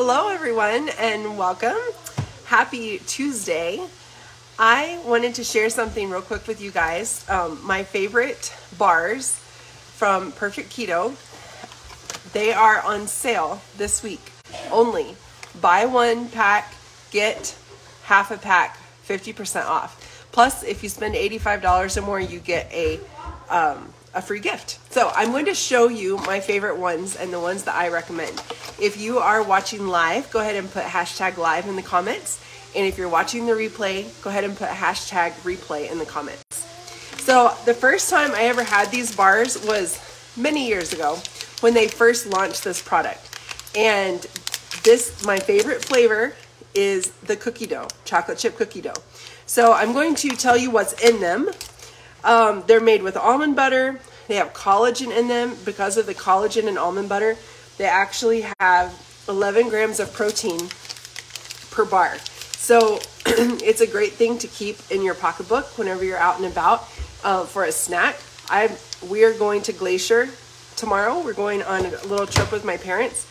Hello, everyone, and welcome. Happy Tuesday. I wanted to share something real quick with you guys. Um, my favorite bars from Perfect Keto, they are on sale this week only. Buy one pack, get half a pack, 50% off. Plus, if you spend $85 or more, you get a um, a free gift. So I'm going to show you my favorite ones and the ones that I recommend. If you are watching live, go ahead and put hashtag live in the comments. And if you're watching the replay, go ahead and put hashtag replay in the comments. So the first time I ever had these bars was many years ago when they first launched this product. And this, my favorite flavor is the cookie dough, chocolate chip cookie dough. So I'm going to tell you what's in them um, they're made with almond butter. They have collagen in them. Because of the collagen and almond butter, they actually have 11 grams of protein per bar. So it's a great thing to keep in your pocketbook whenever you're out and about uh, for a snack. I we are going to Glacier tomorrow. We're going on a little trip with my parents,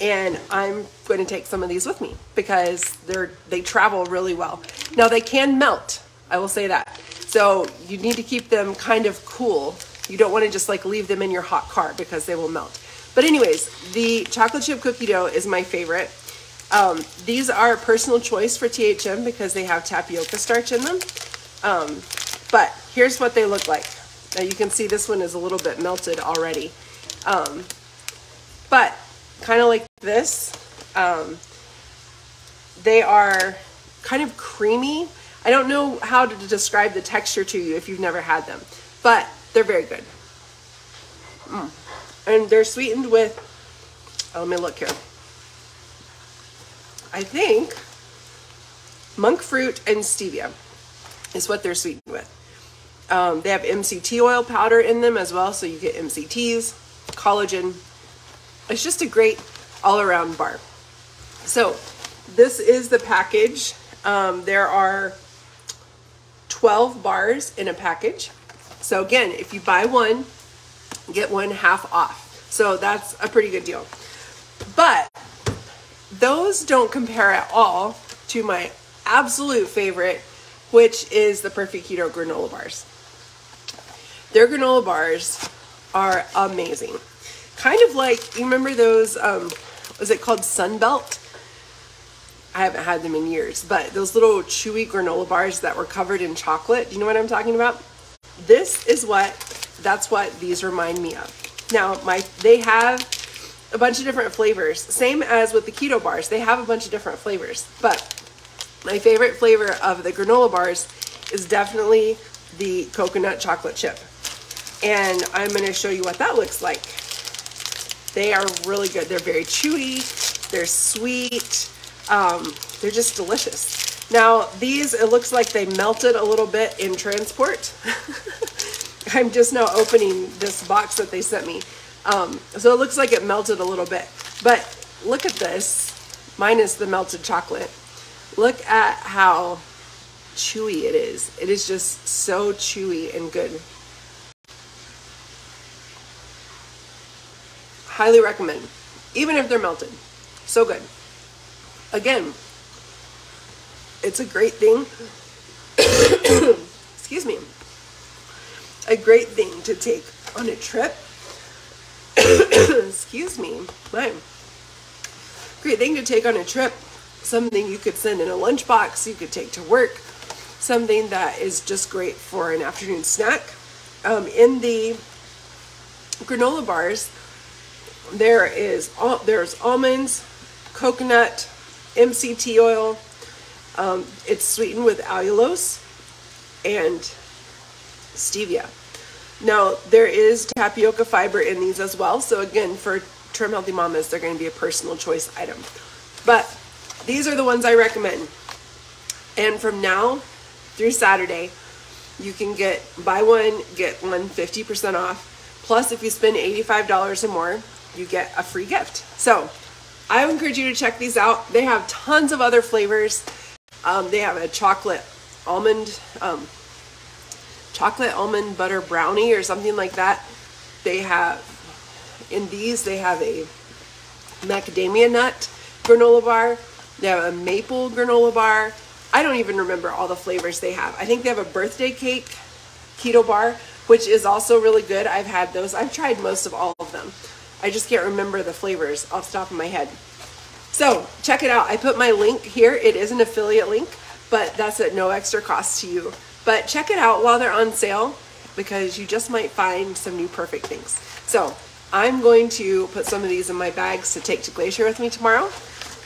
and I'm going to take some of these with me because they're they travel really well. Now they can melt. I will say that. So you need to keep them kind of cool. You don't want to just like leave them in your hot car because they will melt. But anyways, the chocolate chip cookie dough is my favorite. Um, these are a personal choice for THM because they have tapioca starch in them. Um, but here's what they look like. Now you can see this one is a little bit melted already. Um, but kind of like this, um, they are kind of creamy I don't know how to describe the texture to you if you've never had them, but they're very good. Mm. And they're sweetened with, oh, let me look here. I think monk fruit and stevia is what they're sweetened with. Um, they have MCT oil powder in them as well, so you get MCTs, collagen. It's just a great all around bar. So, this is the package. Um, there are 12 bars in a package. So again, if you buy one, get one half off. So that's a pretty good deal. But those don't compare at all to my absolute favorite, which is the Perfect Keto granola bars. Their granola bars are amazing. Kind of like, you remember those, um, was it called Sunbelt? I haven't had them in years, but those little chewy granola bars that were covered in chocolate, do you know what I'm talking about? This is what, that's what these remind me of. Now, my they have a bunch of different flavors. Same as with the keto bars, they have a bunch of different flavors. But my favorite flavor of the granola bars is definitely the coconut chocolate chip. And I'm gonna show you what that looks like. They are really good. They're very chewy, they're sweet, um, they're just delicious. Now, these, it looks like they melted a little bit in transport. I'm just now opening this box that they sent me. Um, so it looks like it melted a little bit. But look at this, minus the melted chocolate. Look at how chewy it is. It is just so chewy and good. Highly recommend, even if they're melted. So good again, it's a great thing. Excuse me. A great thing to take on a trip. Excuse me. My great thing to take on a trip. Something you could send in a lunchbox, you could take to work. Something that is just great for an afternoon snack. Um, in the granola bars, there is there's almonds, coconut, MCT oil. Um, it's sweetened with allulose and stevia. Now, there is tapioca fiber in these as well. So again, for Trim Healthy Mamas, they're going to be a personal choice item. But these are the ones I recommend. And from now through Saturday, you can get buy one, get one 50% off. Plus, if you spend $85 or more, you get a free gift. So I encourage you to check these out. They have tons of other flavors. Um, they have a chocolate almond, um, chocolate almond butter brownie or something like that. They have, in these, they have a macadamia nut granola bar. They have a maple granola bar. I don't even remember all the flavors they have. I think they have a birthday cake keto bar, which is also really good. I've had those. I've tried most of all of them. I just can't remember the flavors off the top of my head. So check it out. I put my link here. It is an affiliate link, but that's at no extra cost to you. But check it out while they're on sale because you just might find some new perfect things. So I'm going to put some of these in my bags to take to Glacier with me tomorrow.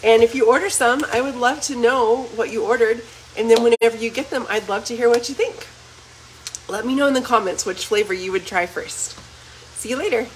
And if you order some, I would love to know what you ordered. And then whenever you get them, I'd love to hear what you think. Let me know in the comments which flavor you would try first. See you later.